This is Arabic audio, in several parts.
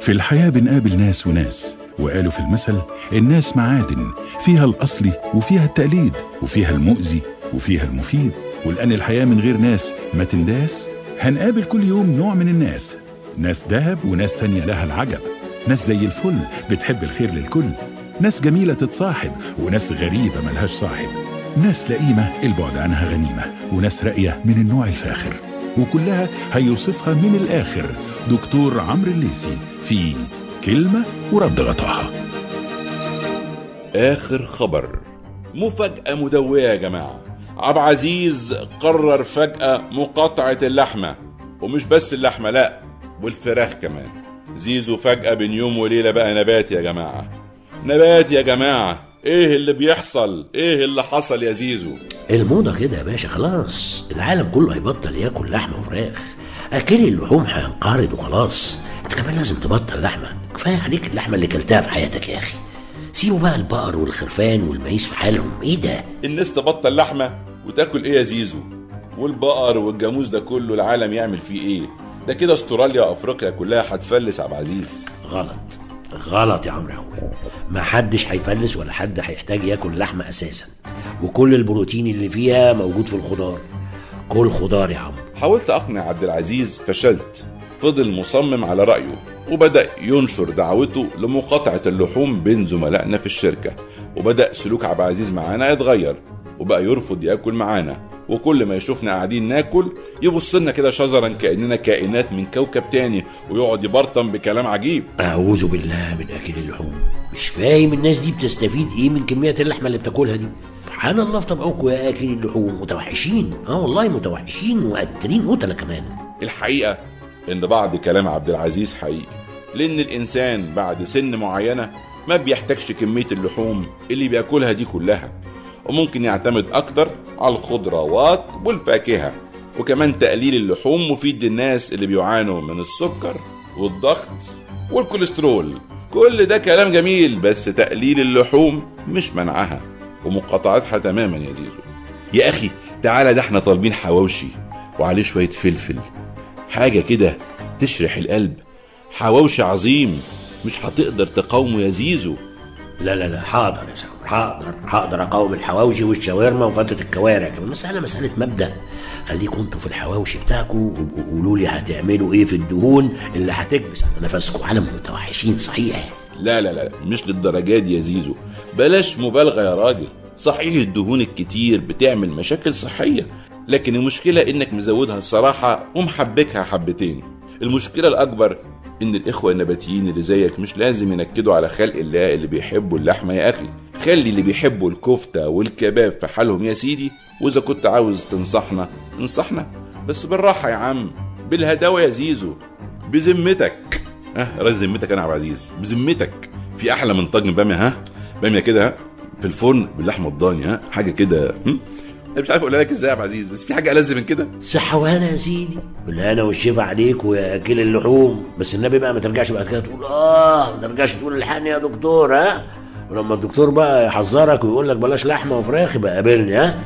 في الحياة بنقابل ناس وناس وقالوا في المثل الناس معادن فيها الأصلي وفيها التقليد وفيها المؤذي وفيها المفيد. ولأن الحياة من غير ناس ما تنداس؟ هنقابل كل يوم نوع من الناس ناس دهب وناس تانية لها العجب. ناس زي الفل بتحب الخير للكل. ناس جميلة تتصاحب وناس غريبة ملهاش صاحب. ناس لئيمة البعد عنها غنيمة وناس راقية من النوع الفاخر. وكلها هيوصفها من الآخر دكتور عمرو الليسي في كلمة ورد غطاها. آخر خبر. مفاجأة مدوية يا جماعة. عبد العزيز قرر فجأة مقاطعة اللحمة. ومش بس اللحمة لا والفراخ كمان. زيزو فجأة بين يوم وليلة بقى نبات يا جماعة. نبات يا جماعة. إيه اللي بيحصل؟ إيه اللي حصل يا زيزو؟ الموضة كده يا باشا خلاص. العالم كله هيبطل ياكل لحمة وفراخ. أكل اللحوم هينقرض وخلاص. أنت كمان لازم تبطل لحمة. كفاية عليك اللحمة اللي كلتها في حياتك يا أخي. سيبوا بقى البقر والخرفان والمعيز في حالهم. إيه ده؟ الناس تبطل لحمة وتاكل إيه يا زيزو؟ والبقر والجاموس ده كله العالم يعمل فيه إيه؟ ده كده أستراليا وأفريقيا كلها هتفلس يا عبد العزيز. غلط. غلط يا عمرو يا أخويا. ما حدش هيفلس ولا حد هيحتاج ياكل لحمة أساسا. وكل البروتين اللي فيها موجود في الخضار. كل خضار يا عمرو. حاولت أقنع عبد العزيز فشلت. فضل مصمم على رأيه وبدأ ينشر دعوته لمقاطعة اللحوم بين زملائنا في الشركة. وبدأ سلوك عبد العزيز معانا يتغير وبقى يرفض ياكل معانا. وكل ما يشوفنا قاعدين ناكل يبص لنا كده شجرا كأننا كائنات من كوكب تاني ويقعد يبرطم بكلام عجيب. أعوذ بالله من أكل اللحوم. مش فاهم الناس دي بتستفيد إيه من كمية اللحمة اللي بتاكلها دي؟ سبحان الله في طبعكم يا أكل اللحوم. متوحشين. آه والله متوحشين وقتلين قتلة كمان. الحقيقة إن بعض كلام عبد العزيز حقيقي لأن الإنسان بعد سن معينة ما بيحتاجش كمية اللحوم اللي بياكلها دي كلها وممكن يعتمد أكتر على الخضروات والفاكهة وكمان تقليل اللحوم مفيد للناس اللي بيعانوا من السكر والضغط والكوليسترول. كل ده كلام جميل بس تقليل اللحوم مش منعها ومقاطعتها تماما يا زيزو. يا أخي تعالى ده إحنا طالبين حواوشي وعليه شوية فلفل. حاجة كده تشرح القلب. حواوشي عظيم مش هتقدر تقاومه يا زيزو. لا لا لا حاضر يا سامر حاضر حاضر أقاوم الحواوشي والشاورما وفتة الكوارع كمان. مسألة مسألة مبدأ خليكم أنتوا في الحواوشي بتاعكم وابقوا قولوا لي هتعملوا إيه في الدهون اللي هتكبس على نفسكم عالم متوحشين صحيح؟ لا لا لا مش للدرجة دي يا زيزو. بلاش مبالغة يا راجل. صحيح الدهون الكتير بتعمل مشاكل صحية لكن المشكلة إنك مزودها الصراحة ومحبكها حبتين. المشكلة الأكبر إن الإخوة النباتيين اللي زيك مش لازم ينكدوا على خلق الله اللي بيحبوا اللحمة يا أخي. خلي اللي بيحبوا الكفتة والكباب في حالهم يا سيدي وإذا كنت عاوز تنصحنا انصحنا. بس بالراحة يا عم بالهداوة يا زيزو بذمتك. ها راس ذمتك أنا عبد العزيز بذمتك. في أحلى من طاجن بامية ها؟ بامية كده في الفرن باللحمة الضاني ها؟ حاجة كده؟ أنا مش عارف أقولها لك إزاي يا عبد العزيز بس في حاجة ألذ من كده. صحة وأنا يا سيدي. بالهنا والشفا عليك ويا اكل اللحوم. بس النبي بقى ما ترجعش بعد كده تقول آه ما ترجعش تقول الحقني يا دكتور ها؟ ولما الدكتور بقى يحذرك ويقول لك بلاش لحمة وفراخ يبقى قابلني ها؟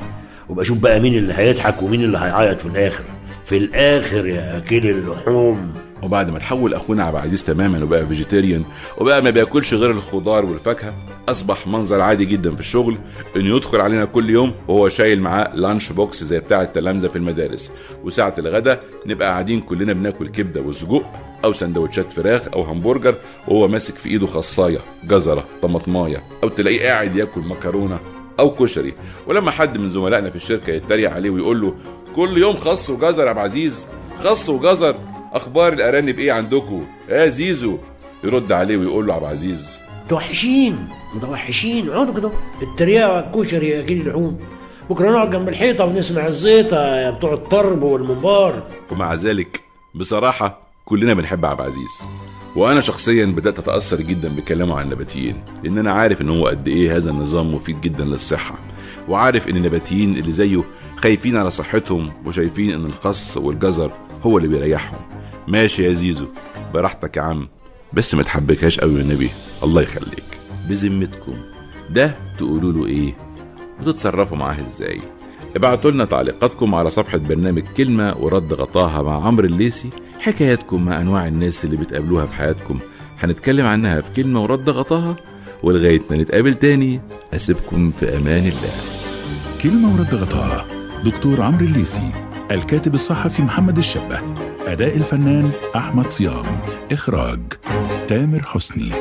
وابقى شوف بقى مين اللي هيضحك ومين اللي هيعيط في الآخر. في الآخر يا اكل اللحوم. وبعد ما تحول أخونا عبد العزيز تماما وبقى vegetarian وبقى ما بياكلش غير الخضار والفاكهة أصبح منظر عادي جدا في الشغل إنه يدخل علينا كل يوم وهو شايل معاه lunch box زي بتاع التلامذة في المدارس. وساعة الغداء نبقى قاعدين كلنا بناكل كبدة وسجق أو سندوتشات فراخ أو همبرجر وهو ماسك في إيده خصاية جزرة طماطماية أو تلاقيه قاعد ياكل مكرونة أو كشري. ولما حد من زملائنا في الشركة يتريق عليه ويقول له كل يوم خس وجزر يا عبد العزيز خس وجزر أخبار الأرانب إيه عندكم؟ يا زيزو؟ يرد عليه ويقول له عبد العزيز متوحشين متوحشين اقعدوا كده التريقه على الكشري يا اكل اللحوم بكرة نقعد جنب الحيطة ونسمع الزيطة يا بتوع الطرب والممبار. ومع ذلك بصراحة كلنا بنحب عبد العزيز. وأنا شخصيا بدأت أتأثر جدا بكلامه عن النباتيين لأن أنا عارف إن هو قد إيه هذا النظام مفيد جدا للصحة وعارف إن النباتيين اللي زيه خايفين على صحتهم وشايفين إن الخس والجزر هو اللي بيريحهم. ماشي يا زيزو براحتك يا عم بس ما تحبكهاش قوي النبي الله يخليك. بذمتكم ده تقولوا له إيه؟ وتتصرفوا معاه إزاي؟ ابعتوا لنا تعليقاتكم على صفحة برنامج كلمة ورد غطاها مع عمرو الليسي حكاياتكم مع أنواع الناس اللي بتقابلوها في حياتكم. هنتكلم عنها في كلمة ورد غطاها ولغاية ما نتقابل تاني أسيبكم في أمان الله. كلمة ورد غطاها دكتور عمرو الليسي الكاتب الصحفي محمد الشبه أداء الفنان أحمد صيام إخراج تامر حسني.